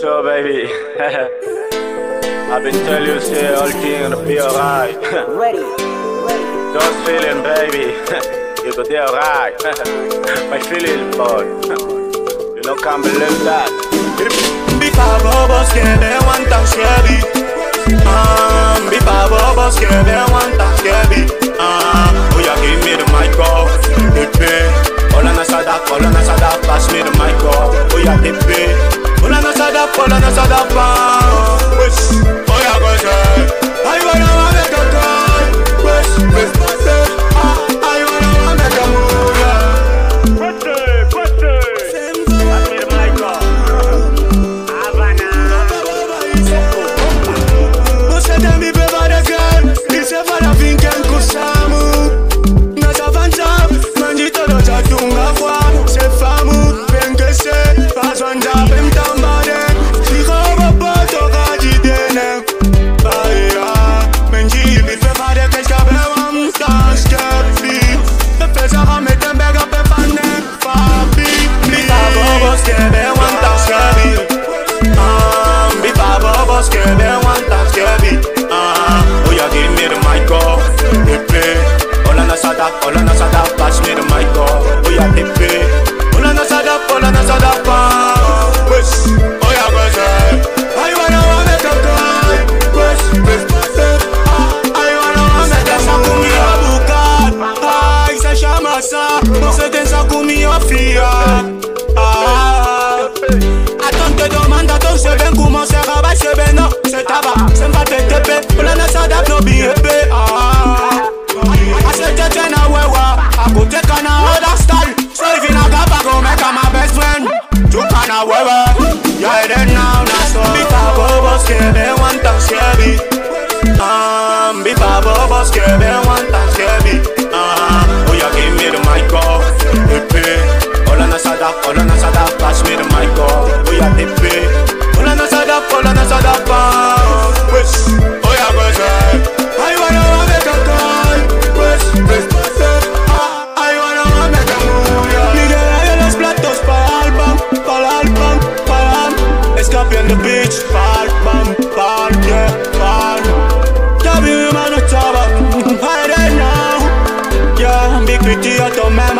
So baby, I've been telling you say all things gonna be alright. Ready, ready. Just feeling baby, you go be alright. My feeling boy, you know can't believe that. Bipa bobos que me aguantan heavy. Ah, bipa bobos que me aguantan heavy. Ah, oh yeah, give me the mic off. Hit me. All on a sada, sada, all on a sada, pass. Wish, yeah, go say. I wanna make a I wanna make a move. yeah. Pussy, pussy, pass me. Você tem girl Isso é para vir quem cursamos Nós avançamos Mandi todo já tunga fwa Se famu Bem que se Faz atenção com minha filha. Ah, a tante demanda donc c'est bien comment c'est rabat, c'est bien non, c'est tabac, c'est pas TTP, on a ça d'ab no BEP. Ah, I said that then I wear I go take another style, so if you not got go make my best friend. You can I wear yeah then now that's all. Bita bobo skebe one time skebi, um, bita bobo skebe one time skebi.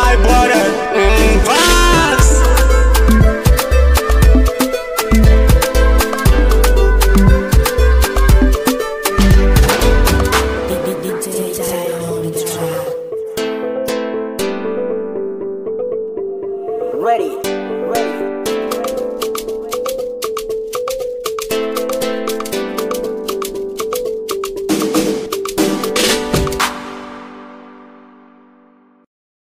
vai embora. Hum, vai.